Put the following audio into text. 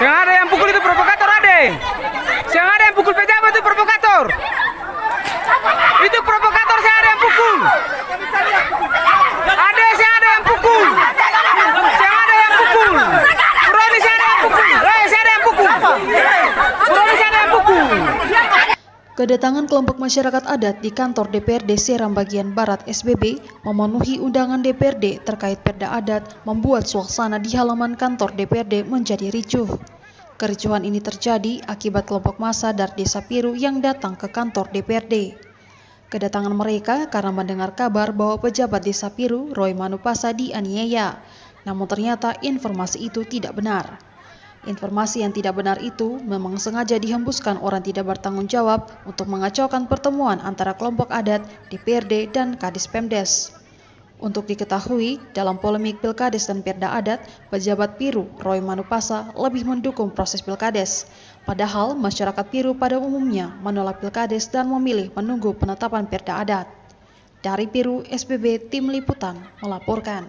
Yang ada yang pukul itu provokator ada. Yang ada yang pukul pejabat itu provokator. Itu provokator saya ada yang pukul. Ada saya ada yang pukul. Saya ada yang pukul. Roni saya ada yang pukul. Eh saya ada yang pukul. Roni saya ada yang pukul. Kedatangan kelompok masyarakat adat di kantor DPRD Seram bagian Barat SBB memenuhi undangan DPRD terkait perda adat membuat suasana di halaman kantor DPRD menjadi ricuh. Kericuhan ini terjadi akibat kelompok massa dari Desa Piru yang datang ke kantor DPRD. Kedatangan mereka karena mendengar kabar bahwa pejabat Desa Piru, Roy Manupasa dianiaya. Namun ternyata informasi itu tidak benar. Informasi yang tidak benar itu memang sengaja dihembuskan orang tidak bertanggung jawab untuk mengacaukan pertemuan antara kelompok adat, DPRD, dan Kadis Pemdes. Untuk diketahui, dalam polemik Pilkades dan Perda Adat, pejabat Piru, Roy Manupasa, lebih mendukung proses Pilkades. Padahal masyarakat Piru pada umumnya menolak Pilkades dan memilih menunggu penetapan Perda Adat. Dari Piru, SBB Tim Liputan melaporkan.